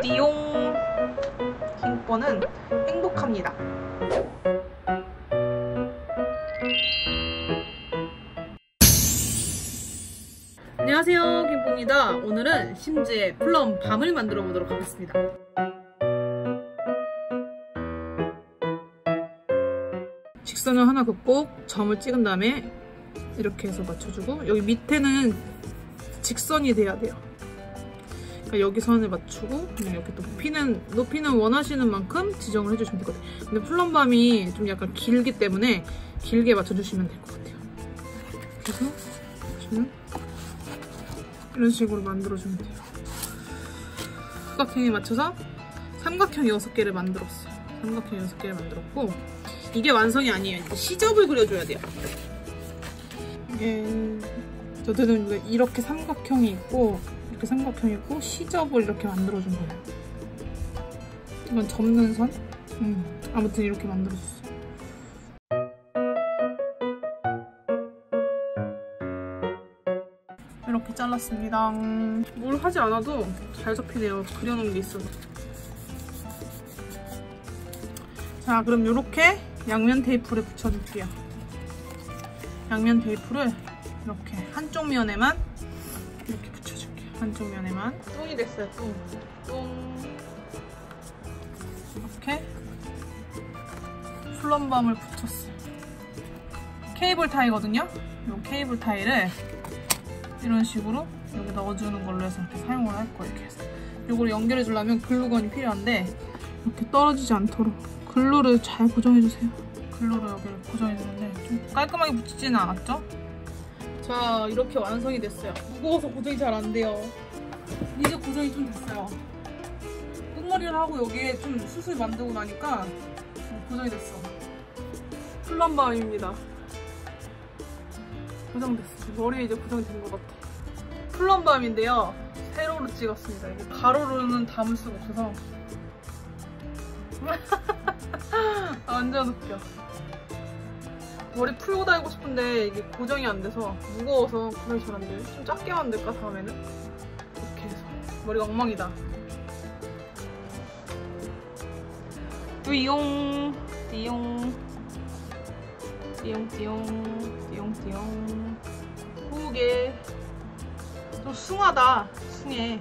띠용 김뽀는 행복합니다. 안녕하세요 김뽀입니다. 오늘은 심지의 플럼 밤을 만들어 보도록 하겠습니다. 직선을 하나 긋고 점을 찍은 다음에 이렇게 해서 맞춰주고 여기 밑에는 직선이 돼야 돼요. 그러니까 여기 선을 맞추고 이렇게 또 높이는 높이는 원하시는 만큼 지정을 해주시면 되거든요. 근데 플럼밤이 좀 약간 길기 때문에 길게 맞춰주시면 될 것 같아요. 그래서 보시면 이런 식으로 만들어주면 돼요. 삼각형에 맞춰서 삼각형 6개를 만들었어요. 삼각형 6개를 만들었고 이게 완성이 아니에요. 시접을 그려줘야 돼요. 이게 저들은 이렇게 삼각형이 있고 이렇게 삼각형이 있고 시접을 이렇게 만들어준 거예요. 이건 접는 선? 음, 아무튼 이렇게 만들어줬어요. 이렇게 잘랐습니다. 뭘 하지 않아도 잘 접히네요. 그려놓은 게 있어서. 자, 그럼 이렇게 양면 테이프를 붙여줄게요. 양면 테이프를 이렇게 한쪽 면에만 이렇게 붙여줄게요. 한쪽 면에만. 똥이 됐어요, 똥. 똥. 이렇게 플럼밤을 붙였어요. 케이블 타이거든요? 이 케이블 타이를 이런 식으로 여기 넣어주는 걸로 해서 이렇게 사용을 할 거예요. 이렇게 해서. 이걸 연결해 주려면 글루건이 필요한데 이렇게 떨어지지 않도록 글루를 잘 고정해주세요. 글루로 여기를 고정해주는데 좀 깔끔하게 붙이지는 않았죠? 자 이렇게 완성이 됐어요. 무거워서 고정이 잘 안 돼요. 이제 고정이 좀 됐어요. 끝머리를 하고 여기에 좀 수술 만들고 나니까 고정이 됐어. 플럼밤입니다. 고정됐어. 머리에 이제 고정이 된 것 같아. 플럼밤인데요. 세로로 찍었습니다. 이게 가로로는 담을 수가 없어서. 아, 완전 웃겨. 머리 풀고 다니고 싶은데 이게 고정이 안 돼서 무거워서 고정이 잘 안 돼요. 좀 작게 만들까 다음에는? 이렇게 해서. 머리가 엉망이다. 띠용 띠용 띠용 띠용 띠용 띠용 후게 좀 숭하다 숭해